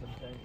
some kind